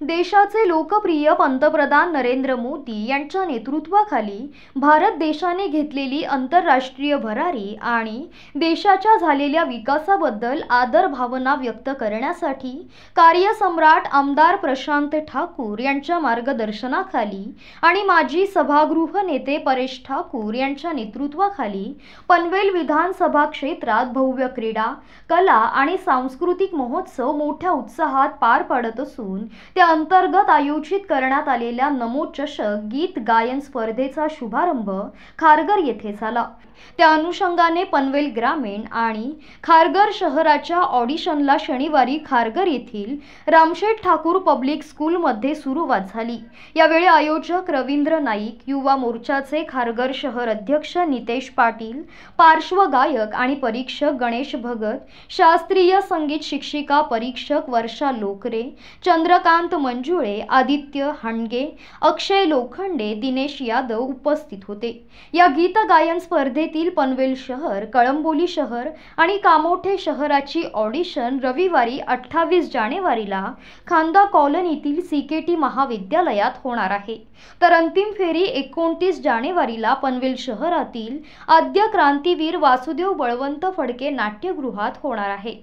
देशाचे लोकप्रिय पंतप्रधान नरेंद्र मोदी यांच्या नेतृत्वाखाली भारत देशाने घेतलेली आंतरराष्ट्रीय भरारी आणि देशाच्या झालेल्या विकासाबद्दल आदर भावना व्यक्त करण्यासाठी कार्यसम्राट आमदार प्रशांत ठाकूर यांच्या मार्गदर्शनाखाली आणि माजी सभागृह नेते परेश ठाकूर यांच्या नेतृत्वाखाली पनवेल विधानसभा क्षेत्रात भव्य क्रीडा कला आणि सांस्कृतिक महोत्सव मोठ्या उत्साहात पार पडत असून त्या अंतर्गत आयोजित करण्यात आलेल्या नमो चषक गीत गायन स्पर्धेचा शुभारंभ खारघर येथे झाला. त्या अनुषंगाने पनवेल ग्रामीण आणि खारघर शहराच्या ऑडिशनला शनिवारी खारघर येथील रामशेठ ठाकूर पब्लिक स्कूलमध्ये सुरुवात झाली. यावेळी आयोजक रवींद्र नाईक युवा मोर्चाचे खारघर शहर अध्यक्ष नितेश पाटील पार्श्वगायक आणि परीक्षक गणेश भगत शास्त्रीय संगीत शिक्षिका परीक्षक वर्षा लोकरे चंद्रकांत मंजुळे आदित्य हांडगे अक्षय लोखंडे दिनेश यादव उपस्थित होते. या गीत गायन स्पर्धेतील पनवेल शहर कळंबोली शहर आणि कामोठे शहराची ऑडिशन रविवारी अठ्ठावीस जानेवारीला खांदा कॉलनीतील सी के टी महाविद्यालयात होणार आहे. तर अंतिम फेरी एकोणतीस जानेवारीला पनवेल शहरातील आद्य क्रांतीवीर वासुदेव बळवंत फडके नाट्यगृहात होणार आहे.